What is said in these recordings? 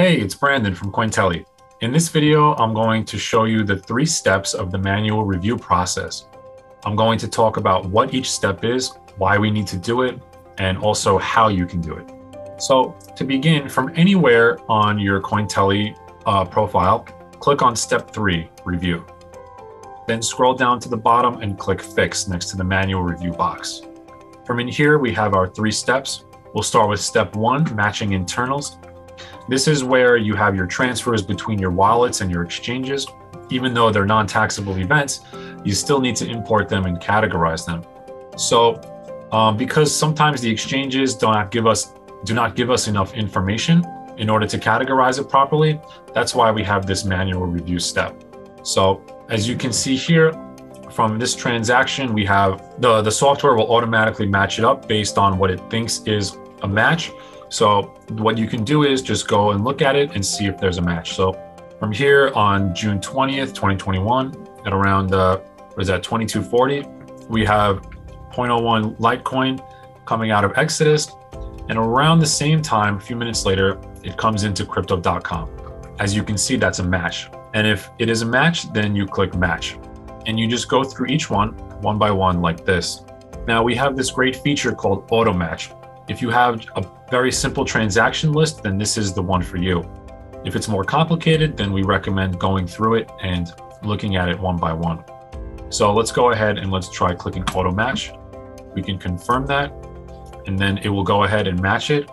Hey, it's Brandon from Cointelli. In this video, I'm going to show you the three steps of the manual review process. I'm going to talk about what each step is, why we need to do it, and also how you can do it. So to begin, from anywhere on your Cointelli uh, profile, click on step three, review. Then scroll down to the bottom and click fix next to the manual review box. From in here, we have our three steps. We'll start with step one, matching internals. This is where you have your transfers between your wallets and your exchanges. Even though they're non-taxable events, you still need to import them and categorize them. So um, because sometimes the exchanges do not give us do not give us enough information in order to categorize it properly, that's why we have this manual review step. So as you can see here, from this transaction, we have the, the software will automatically match it up based on what it thinks is a match. So what you can do is just go and look at it and see if there's a match. So from here on June 20th, 2021, at around, uh, what is that, 2240, we have 0.01 Litecoin coming out of Exodus. And around the same time, a few minutes later, it comes into crypto.com. As you can see, that's a match. And if it is a match, then you click match. And you just go through each one, one by one, like this. Now we have this great feature called auto match. If you have a very simple transaction list, then this is the one for you. If it's more complicated, then we recommend going through it and looking at it one by one. So let's go ahead and let's try clicking auto match. We can confirm that, and then it will go ahead and match it.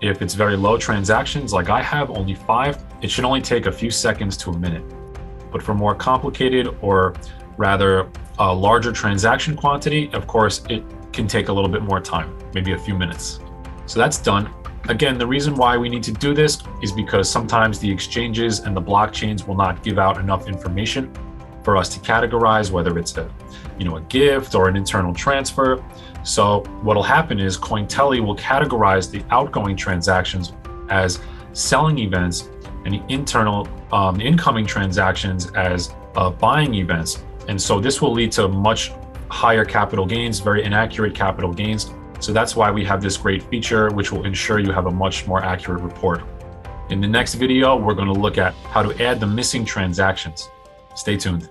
If it's very low transactions, like I have only five, it should only take a few seconds to a minute. But for more complicated or rather a larger transaction quantity, of course, it can take a little bit more time, maybe a few minutes. So that's done. Again, the reason why we need to do this is because sometimes the exchanges and the blockchains will not give out enough information for us to categorize whether it's a, you know, a gift or an internal transfer. So what'll happen is Cointelli will categorize the outgoing transactions as selling events and the internal, um, incoming transactions as uh, buying events. And so this will lead to much higher capital gains, very inaccurate capital gains. So that's why we have this great feature, which will ensure you have a much more accurate report. In the next video, we're going to look at how to add the missing transactions. Stay tuned.